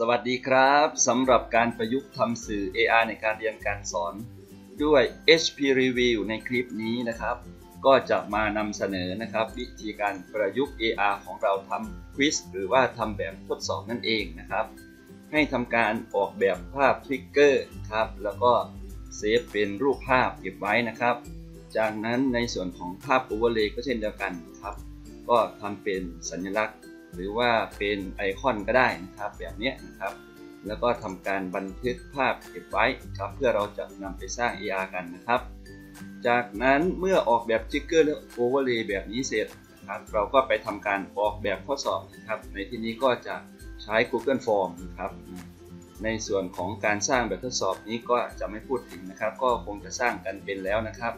สวัสดีครับสำหรับการประยุกต์ทำสื่อ AR ในการเรียนการสอนด้วย HP Review ในคลิปนี้นะครับ ก็จะมานำเสนอนะครับ วิธีการประยุกต์ AR ของเราทำควิสหรือว่าทำแบบทดสอบนั่นเองนะครับ ให้ทำการออกแบบภาพทริกเกอร์ครับแล้วก็เซฟเป็นรูปภาพเก็บไว้นะครับ จากนั้นในส่วนของภาพ Overlay ก็เช่นเดียวกันครับ ก็ทำเป็นสัญลักษณ์ หรือว่าเป็นไอคอนก็ได้นะครับแบบนี้นะครับ แล้วก็ทำการบันทึกภาพเก็บไว้ครับเพื่อเราจะนำไปสร้าง AR กันนะครับ จากนั้นเมื่อออกแบบจิกเกอร์และโอเวอร์เลย์แบบนี้เสร็จนะครับเราก็ไปทำการออกแบบข้อสอบนะครับ ในที่นี้ก็จะใช้ Google Form นะครับในส่วนของการสร้างแบบทดสอบนี้ก็จะไม่พูดถึงนะครับ ก็คงจะสร้างกันเป็นแล้วนะครับ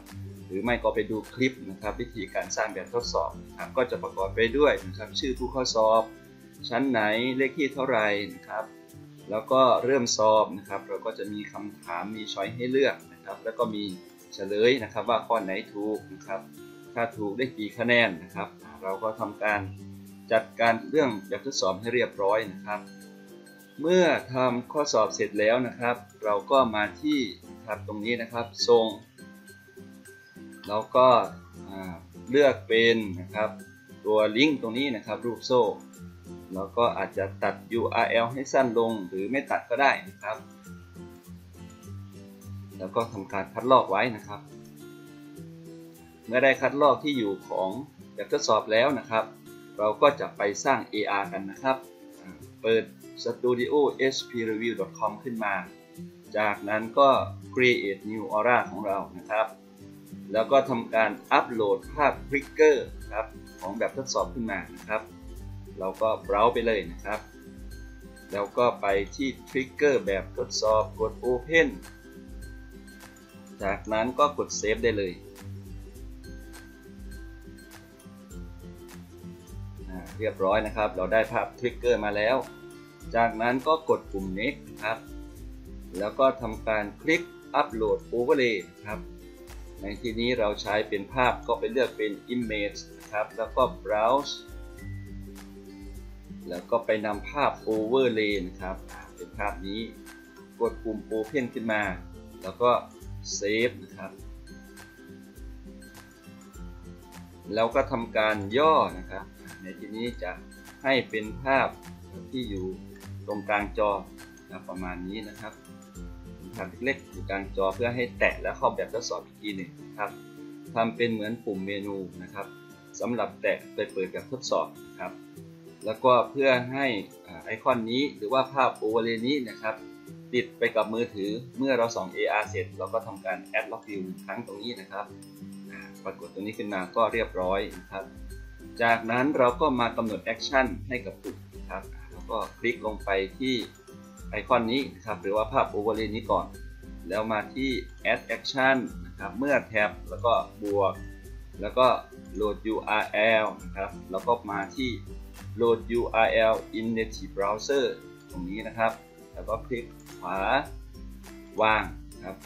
หรือไม่ก็ไปดูคลิปนะครับวิธีการสร้างแบบทดสอบนะครับก็จะประกอบไปด้วยนะครับชื่อผู้ข้าสอบ ชั้นไหนเลขที่เท่าไหร่นะครับ แล้วก็เริ่มสอบนะครับ เราก็จะมีคำถามมีช้อยให้เลือกนะครับ แล้วก็มีเฉลยนะครับว่าข้อไหนถูกนะครับถ้าถูกได้กี่คะแนนนะครับ เราก็ทำการจัดการเรื่องแบบทดสอบให้เรียบร้อยนะครับเมื่อทำข้อสอบเสร็จแล้วนะครับ เราก็มาที่นะครับตรงนี้นะครับทรง แล้วก็เลือกเป็นนะครับตัวลิงก์ตรงนี้นะครับรูปโซ่ แล้วก็อาจจะตัด URL ให้สั้นลงหรือไม่ตัดก็ได้นะครับ แล้วก็ทำการคัดลอกไว้นะครับ เมื่อได้คัดลอกที่อยู่ของแบบทดสอบแล้วนะครับ เราก็จะไปสร้าง AR กันนะครับ เปิด studio hpreview.com ขึ้นมา จากนั้นก็ create new aura ของเรานะครับ แล้วก็ทำการอัปโหลดภาพ trigger ครับของแบบทดสอบขึ้นมานะครับ เราก็เบราว์ไปเลยนะครับ แล้วก็ไปที่ trigger แบบทดสอบกด open จากนั้นก็กด save ได้เลยเรียบร้อยนะครับ เราได้ภาพ trigger มาแล้ว จากนั้นก็กดปุ่ม next ครับ แล้วก็ทำการคลิก upload overlay นะครับ ในที่นี้เราใช้เป็นภาพก็ไปเลือกเป็น image นะครับ แล้วก็ browse แล้วก็ไปนำภาพ overlay นะครับ เป็นภาพนี้ กดปุ่ม open ขึ้นมา แล้วก็ save นะครับ แล้วก็ทำการย่อนะครับ ในที่นี้จะให้เป็นภาพที่อยู่ตรงกลางจอนะประมาณนี้นะครับ ภาพเล็กอยู่กลางจอเพื่อให้แตะแล้วเข้าแบบทดสอบอีกทีหนึ่งครับทำเป็นเหมือนปุ่มเมนูนะครับสำหรับแตะไปเปิดแบบทดสอบครับ แล้วก็เพื่อให้ไอคอนนี้หรือว่าภาพโอเวอร์เลนี้นะครับ ติดไปกับมือถือเมื่อเราส่อง AR เสร็จ เราก็ทำการแอดล็อกวิวครั้งตรงนี้นะครับปรากฏตรงนี้ขึ้นมาก็เรียบร้อยนะครับ จากนั้นเราก็มากำหนด action ให้กับปุ่มครับแล้วก็คลิกลงไปที่ ไอคอนนี้นะครับหรือว่าภาพ overlay นี้ก่อน แล้วมาที่ add action นะครับเมื่อแท็บแล้วก็บวก แล้วก็ load URL นะครับแล้วก็มาที่ load URL in native browser ตรงนี้นะครับ แล้วก็คลิกขวาวางครับ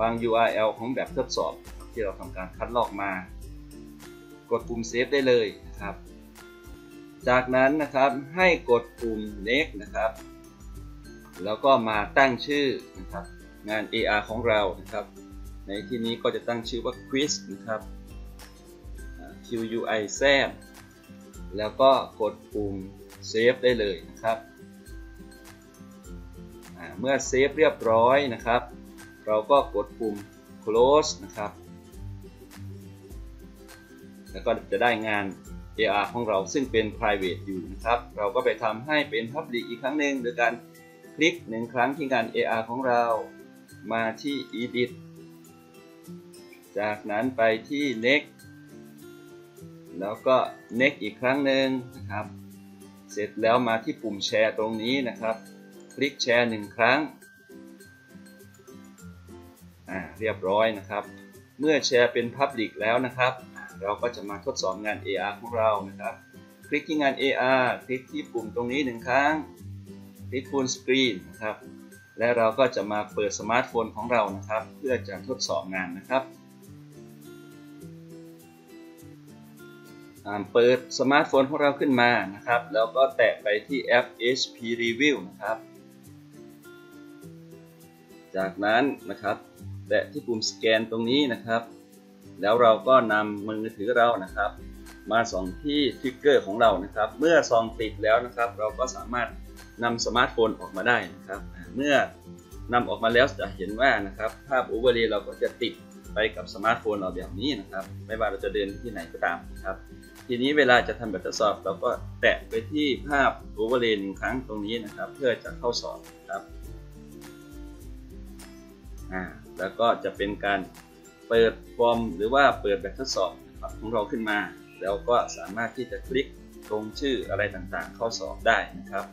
วาง URL ของแบบทดสอบที่เราทำการคัดลอกมา กดปุ่ม save ได้เลยนะครับ จากนั้นนะครับให้กดปุ่ม next นะครับ แล้วก็มาตั้งชื่อนะครับงาน AR ของเรานะครับ ในที่นี้ก็จะตั้งชื่อว่า quiz นะครับ QUI Z แล้วก็กดปุ่ม save ได้เลยนะครับเมื่อเซฟเรียบร้อยนะครับ เราก็กดปุ่ม close นะครับ แล้วก็จะได้งาน AR ของเราซึ่งเป็น private อยู่นะครับ เราก็ไปทำให้เป็น public อีกครั้งหนึ่งโดยการ คลิกหนึ่งครั้งที่งาน AR ของเรา มาที่ edit จากนั้นไปที่ next แล้วก็ next อีกครั้งหนึ่งนะครับ เสร็จแล้วมาที่ปุ่มแชร์ตรงนี้นะครับ คลิกแชร์หนึ่งครั้ง อ่า เรียบร้อยนะครับ เมื่อแชร์เป็น Public แล้วนะครับ เราก็จะมาทดสอบงาน AR ของเรานะครับ คลิกที่งาน AR คลิกที่ปุ่มตรงนี้หนึ่งครั้ง คลิก Full Screen นะครับ และเราก็จะมาเปิดสมาร์ทโฟนของเรานะครับ เพื่อจะทดสอบงานนะครับเปิดสมาร์ทโฟนของเราขึ้นมานะครับ แล้วก็แตะไปที่แอป HP Reveal นะครับ จากนั้นนะครับแตะที่ปุ่มสแกนตรงนี้นะครับ แล้วเราก็นำมือถือเรานะครับ มาส่องที่ trigger ของเรานะครับ เมื่อส่องติดแล้วนะครับ เราก็สามารถ นำสมาร์ทโฟนออกมาได้นะครับ เมื่อนำออกมาแล้วจะเห็นว่านะครับภาพ overlay เราก็จะติดไปกับสมาร์ทโฟนเราแบบนี้นะครับ ไม่ว่าเราจะเดินที่ไหนก็ตามนะครับ ทีนี้เวลาจะทำแบบทดสอบเราก็แตะไปที่ภาพ overlay หนึ่งครั้งตรงนี้นะครับ เพื่อจะเข้าสอบนะครับอ่าแล้วก็จะเป็นการเปิดฟอร์มหรือว่าเปิดแบบทดสอบนะครับของเราขึ้นมา แล้วก็สามารถที่จะคลิกตรงชื่ออะไรต่างๆ เข้าสอบได้นะครับ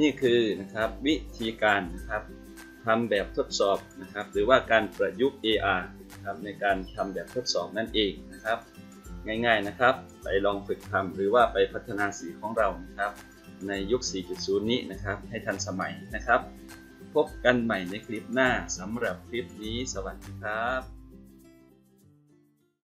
นี่คือนะครับวิธีการนะครับทำแบบทดสอบนะครับ หรือว่าการประยุกต์ AR นะครับในการทำแบบทดสอบนั่นเองนะครับ ง่ายๆนะครับ ไปลองฝึกทำหรือว่าไปพัฒนาสีของเรานะครับ ในยุค 4.0 นี้นะครับ ให้ทันสมัยนะครับ พบกันใหม่ในคลิปหน้าสำหรับคลิปนี้สวัสดีครับ